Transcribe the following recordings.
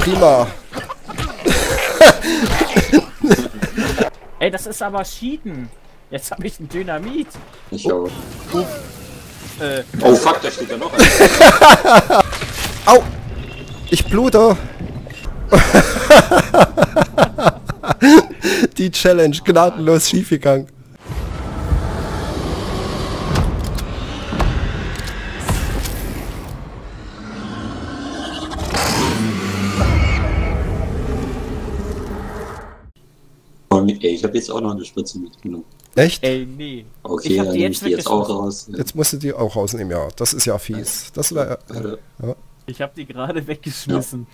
prima. Ey, das ist aber Schieden. Jetzt habe ich ein Dynamit. Ich auch. Äh, Oh fuck, da steht ja noch ein. Au! Ich blute. Die Challenge gnadenlos schiefgegangen. Ey, ich habe jetzt auch noch eine Spritze mitgenommen. Echt? ey, nee. Okay, Ich hab dann die nehme jetzt ich die jetzt auch raus. Jetzt musst du die auch rausnehmen, ja. Das ist ja fies. Das wäre. Äh, Ich habe die gerade weggeschmissen.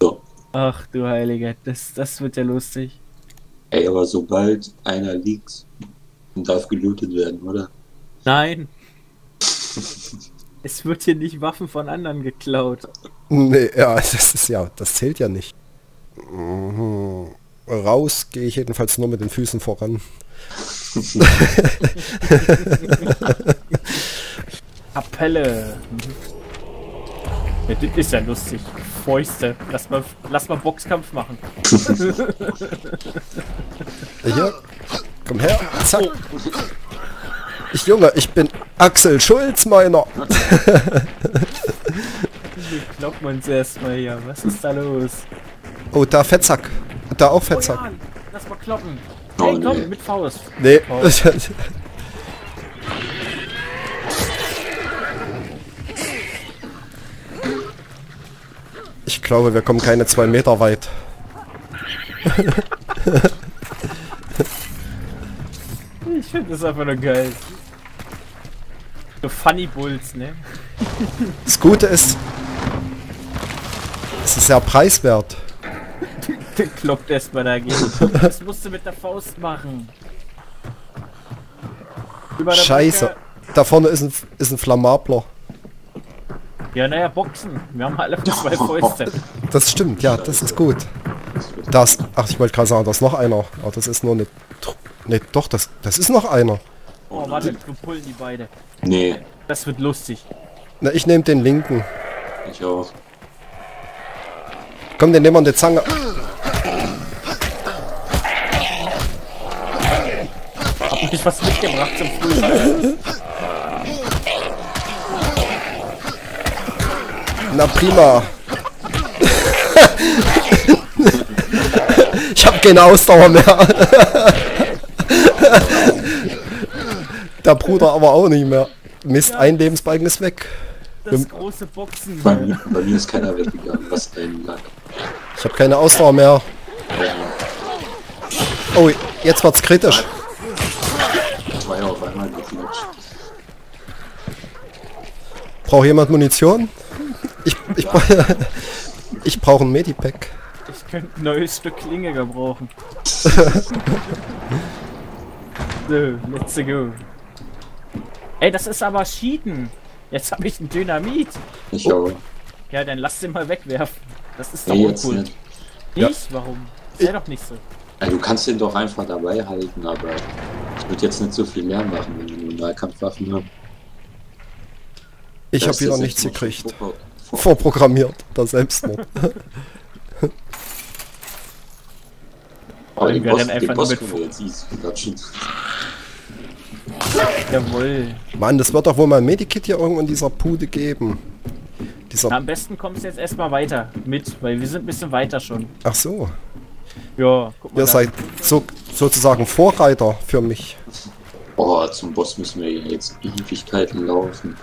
So. Ach du Heiliger, das, das wird ja lustig. Ey, aber sobald einer liegt, darf gelootet werden, oder? Nein. es wird hier nicht Waffen von anderen geklaut. Nee, ja, das ist ja. Das zählt ja nicht. Mhm. Raus gehe ich jedenfalls nur mit den Füßen voran. Appelle. Ja, das ist ja lustig. Fäuste. Lass mal, lass mal Boxkampf machen. Hier. Komm her. Zack. Ich Junge, ich bin Axel Schulz, meiner. Wie kloppt man erstmal hier? Was ist da los? Oh, da Fettsack. Da auch Oh ja, lass mal kloppen. Oh, hey, komm, nee. mit Faust. Nee. Oh. Ich glaube, wir kommen keine zwei Meter weit. Ich finde das einfach nur geil. So Funny Bulls, ne? Das Gute ist, es ist sehr preiswert. Der kloppt erstmal dagegen. Das musst du mit der Faust machen. Über der Scheiße. Brücke. Da vorne ist ein, ist ein Flammabler. Ja, naja, Boxen. Wir haben alle zwei Fäuste. Das stimmt, ja, das ist gut. Das, ach, ich wollte gerade sagen, da ist noch einer. Aber das ist nur eine... Nee, doch, das, das ist noch einer. Oh, warte, wir pullen die beide. Nee, Das wird lustig. Na, ich nehme den linken. ich auch. Komm, den nehmen wir an die Zange. Hab ich was mitgebracht zum Frühstück? Na prima. ich habe keine Ausdauer mehr. Der Bruder aber auch nicht mehr. Mist, ein Lebensbalken ist weg. Das große Boxen. Bei mir, bei mir ist keiner weggegangen, was ein Lack. Ich habe keine Ausdauer mehr. Oh, jetzt wird's kritisch. Braucht jemand Munition? Ich, ich, bra- ich brauche ein Medipack. Ich könnte ein neues Stück Klinge gebrauchen. so, let's go. Ey, das ist aber Schieden. Jetzt habe ich ein Dynamit. Ich auch. Ja, dann lass den mal wegwerfen. Das ist doch Nee, uncool. nicht. Nicht? Warum? Sei doch nicht so. Ja, du kannst den doch einfach dabei halten, aber ich würde jetzt nicht so viel mehr machen, wenn du nur Nahkampfwaffen hast. Ich Da habe wieder das nichts noch gekriegt. vor- vor- Vorprogrammiert. Der Selbstmord. Aber den Wir Boss, einfach den nur Boss mit können wir jetzt easy klatschen. Jawohl. Mann, das wird doch wohl mal ein Medikit hier irgendwo in dieser Pude geben. Dieser. Am besten kommst du jetzt erstmal weiter mit, weil wir sind ein bisschen weiter schon. Ach so. Ja, guck mal. Ihr seid so, sozusagen Vorreiter für mich. Boah, zum Boss müssen wir jetzt Ewigkeiten laufen.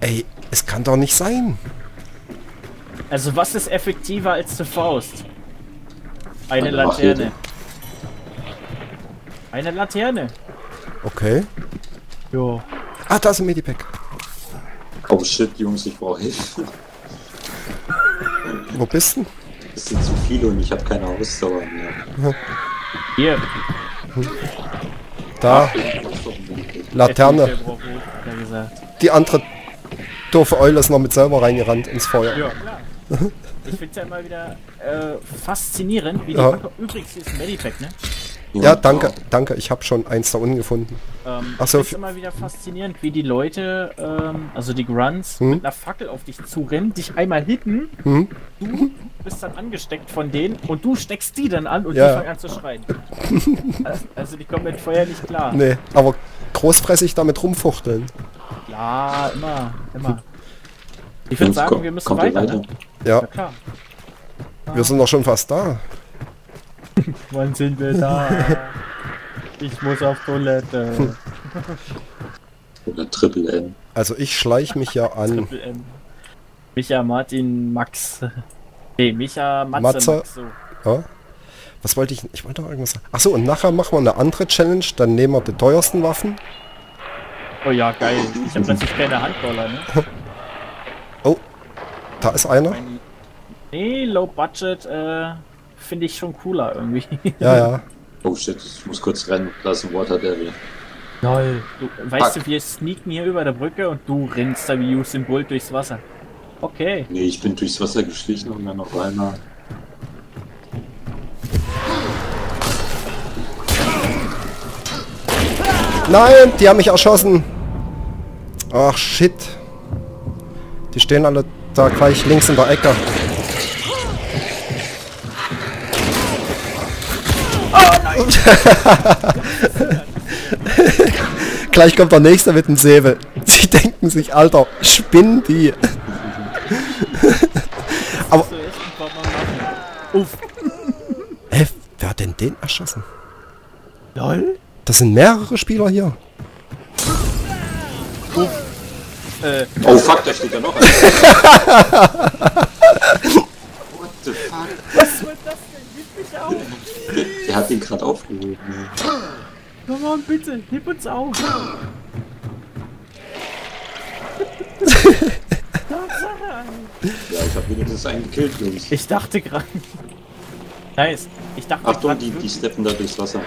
Ey, es kann doch nicht sein. Also was ist effektiver als eine Faust? Eine Eine Laterne. Machete. Eine Laterne. Okay. Jo. Ah, da ist ein Medipack. Oh shit, Jungs, ich brauche Hilfe. Wo bist du? Das sind zu viele und ich habe keine Ausdauer mehr. Hier. Da. Laterne. Er. Die andere doofe Eule ist noch mit selber reingerannt ins Feuer. Ja, klar. Ich finde es ja immer wieder äh, faszinierend, wie die Ja. übrigens hier ist ein Medipack, ne? Ja, danke, danke. Ich habe schon eins da unten gefunden. Ähm, Ach so, ich finde immer wieder faszinierend, wie die Leute, ähm, also die Grunts, Hm? mit einer Fackel auf dich zurennen, dich einmal hitten, Hm? du wirst dann angesteckt von denen und du steckst die dann an und Ja. die fangen an zu schreien. Also- also die kommen mit Feuer nicht klar. Nee, aber großfressig damit rumfuchteln. Ja, immer, immer. Ich würde sagen, wir müssen ihr weiter. Ne? Ja, Ja klar. wir sind doch schon fast da. Wann sind wir da? Ich muss auf Toilette. Oder Triple N. Also ich schleich mich ja an. Triple M. Micha, Martin, Max. Nee, Micha, Matze, Matze. Max, so. Ja? Was wollte ich? Ich wollte noch irgendwas sagen. Achso, und nachher machen wir eine andere Challenge. Dann nehmen wir die teuersten Waffen. Oh ja, geil. Ich habe plötzlich keine Handdoller, ne? Oh, da ist einer. Nee, Low Budget, äh, finde ich schon cooler irgendwie. Ja, ja. Oh shit, ich muss kurz rennen. Da ist ein Water Devil. Lol. Du, weißt Fuck. du, wir sneaken hier über der Brücke und du rennst da wie Usain Bolt durchs Wasser. Okay. Nee, ich bin durchs Wasser geschlichen und dann auf einmal. Nein, die haben mich erschossen. Ach shit. Die stehen alle da gleich links in der Ecke. gleich kommt der nächste mit dem Säbel. Sie denken sich, Alter, spinnen die. Aber. Uff. hä, wer hat denn den erschossen? Lol. Das sind mehrere Spieler hier. Äh, Oh fuck, da steht ja noch einer. The fuck? was wird das denn? Gib mich auf. Der, hat den gerade aufgehoben. Komm on, bitte, heb uns auf. Ja, ich hab wenigstens einen gekillt, Jungs. Ich dachte gerade. Nice. Ich dachte Achtung, die, die steppen da durchs Wasser.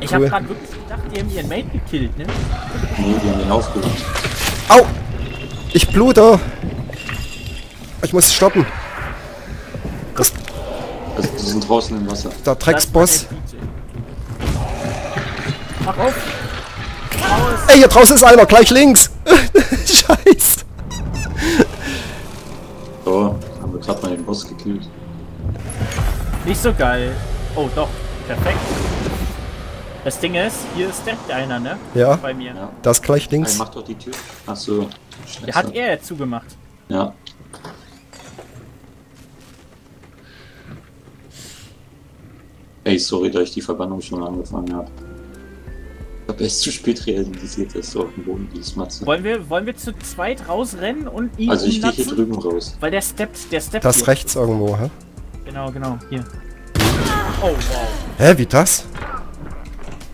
Ich Cool. habe gerade wirklich gedacht, die haben ihren Mate gekillt, ne? Nee, die haben den aufgehoben. Au! Ich blute! Ich muss stoppen. Das, Also die sind draußen im Wasser. der Drecksboss. Der. Mach auf! Ey, hier draußen ist einer, gleich links! Scheiße! So, haben wir gerade mal den Boss gekillt. Nicht so geil. Oh, doch. Perfekt. Das Ding ist, hier ist direkt einer, ne? Ja, Bei mir. Ja. das gleich Hey, links. mach doch die Tür. Achso. Der hat er ja zugemacht. Ja. Ey, sorry, dass ich die Verbannung schon angefangen habe. Ich hab erst zu spät realisiert, dass du auf dem Boden liegst, Matze. Wollen wir, wollen wir zu zweit rausrennen und ihn Also ich gehe hier drüben raus. Weil der steppt, der steppt Das hier. rechts irgendwo, hä? Genau, genau, hier. Oh, wow. Hä, wie das?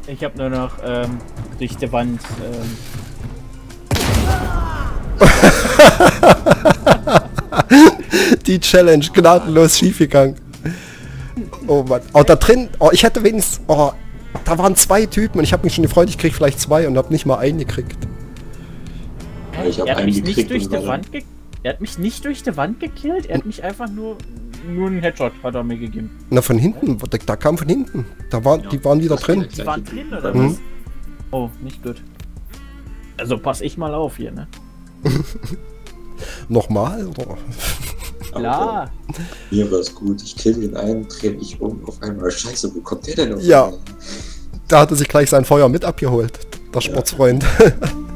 Ich habe nur noch ähm, durch die Wand. Ähm, Die Challenge, gnadenlos schiefgegangen. Oh Mann. Oh, da drin, oh, ich hätte wenigstens, oh, da waren zwei Typen und ich habe mich schon gefreut, ich krieg vielleicht zwei und habe nicht mal einen gekriegt. Ja, ich hab er hat einen mich nicht gekriegt durch die Wand ge Er hat mich nicht durch die Wand gekillt, er hat mich einfach nur nur einen Headshot hat er mir gegeben. Na, von hinten, da, da kam von hinten. Da waren, die waren wieder drin. Die waren drin oder Mhm. was? Oh, nicht gut. Also pass ich mal auf hier, ne? Nochmal, oder? Aber Klar. Mir war's gut. Ich kill den einen, dreh mich um, auf einmal. Scheiße, wo kommt der denn auf Ja. Da hat er sich gleich sein Feuer mit abgeholt, der Sportsfreund.